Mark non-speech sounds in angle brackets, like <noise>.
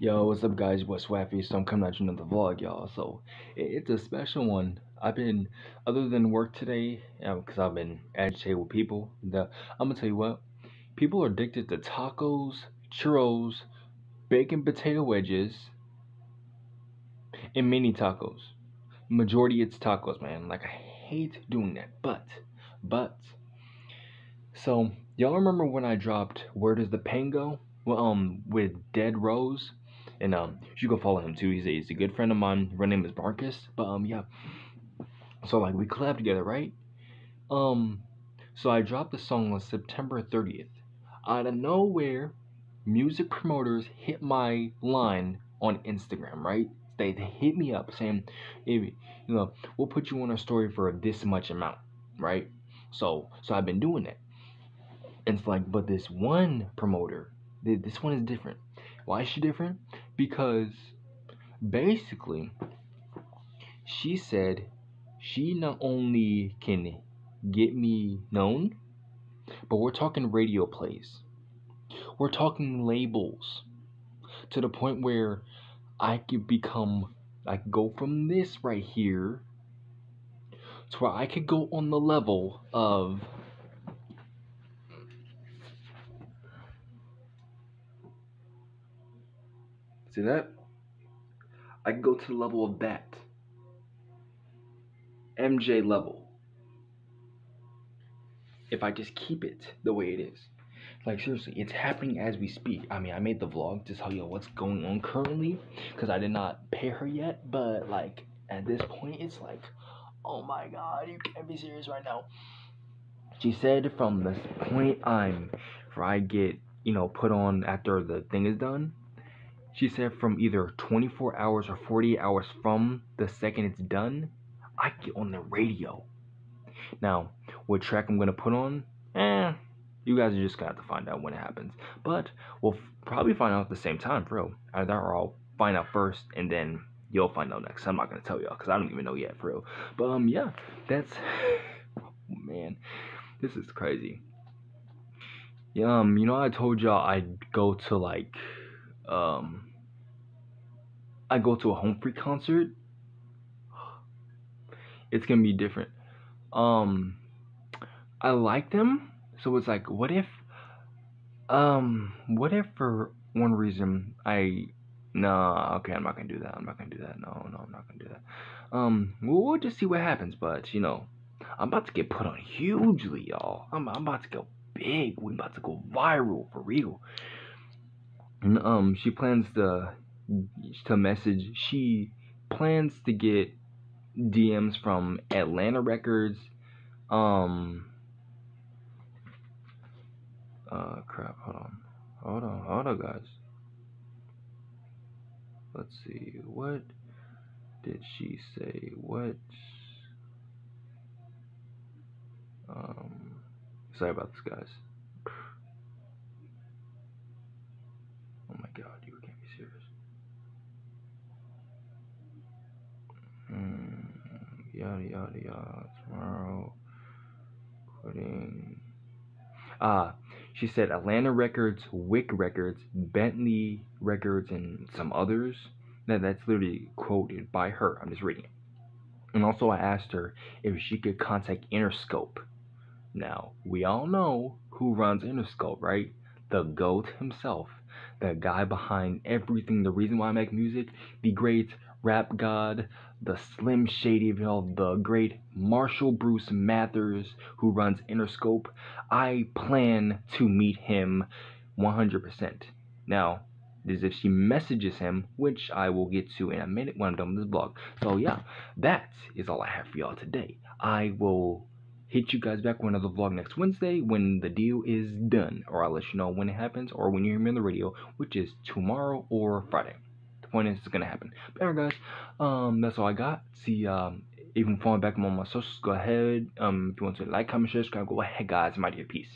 Yo, what's up, guys? What's Swaffy? So I'm coming at you another vlog, y'all. So it's a special one. I've been, other than work today, because I've been agitated with people. The I'm gonna tell you what, people are addicted to tacos, churros, bacon potato wedges, and mini tacos. Majority it's tacos, man. Like I hate doing that, but, but. So y'all remember when I dropped "Where Does the Pain Go"? Well, um, with Dead Rose and um, you should go follow him too. He's a, he's a good friend of mine. Her name is Marcus. But um, yeah. So like we collab together, right? Um, so I dropped the song on September 30th. Out of nowhere, music promoters hit my line on Instagram, right? They, they hit me up saying, "If you know, we'll put you on a story for this much amount, right?" So so I've been doing that. And it's like, but this one promoter, this one is different. Why is she different? Because basically, she said she not only can get me known, but we're talking radio plays. We're talking labels to the point where I could become, I could go from this right here to where I could go on the level of See that? I can go to the level of that. MJ level. If I just keep it the way it is. Like seriously, it's happening as we speak. I mean, I made the vlog to tell you what's going on currently because I did not pay her yet. But like at this point, it's like, oh my god, you can't be serious right now. She said from this point I'm, where I get, you know, put on after the thing is done, she said from either 24 hours or 48 hours from the second it's done, I get on the radio. Now, what track I'm gonna put on, eh, you guys are just gonna have to find out when it happens. But we'll probably find out at the same time, bro. Either or I'll find out first and then you'll find out next. I'm not gonna tell y'all because I don't even know yet, real. But um, yeah, that's <sighs> oh, man, this is crazy. Um, you know, I told y'all I'd go to like um I go to a home free concert, <gasps> it's gonna be different. Um, I like them, so it's like, what if, um, what if for one reason I, no, okay, I'm not gonna do that. I'm not gonna do that. No, no, I'm not gonna do that. Um, we'll, we'll just see what happens. But you know, I'm about to get put on hugely, y'all. I'm, I'm about to go big. We're about to go viral for real. Um, she plans to to message. She plans to get DMs from Atlantic Records. Um. Uh, crap. Hold on. Hold on. Hold on, guys. Let's see. What did she say? What? Um. Sorry about this, guys. Oh my god, you can't be serious. yada yada yada. Tomorrow, quitting. Ah, she said Atlantic Records, Wick Records, Bentley Records, and some others. That that's literally quoted by her. I'm just reading it. And also, I asked her if she could contact Interscope. Now, we all know who runs Interscope, right? The GOAT himself, the guy behind everything, the reason why I make music, the great rap god, the Slim Shady of y'all, the great Marshall Bruce Mathers, who runs Interscope. I plan to meet him 100%. Now, is if she messages him, which I will get to in a minute when I'm done with this blog. So yeah, that is all I have for y'all today. I will hit you guys back with another vlog next Wednesday when the deal is done, or I'll let you know when it happens, or when you hear me on the radio, which is tomorrow or Friday the point is it's gonna happen. But anyway, guys, um, that's all I got. See, um, even following back on my socials, go ahead. Um, if you want to like, comment, share, subscribe, go ahead, guys. My dear, peace.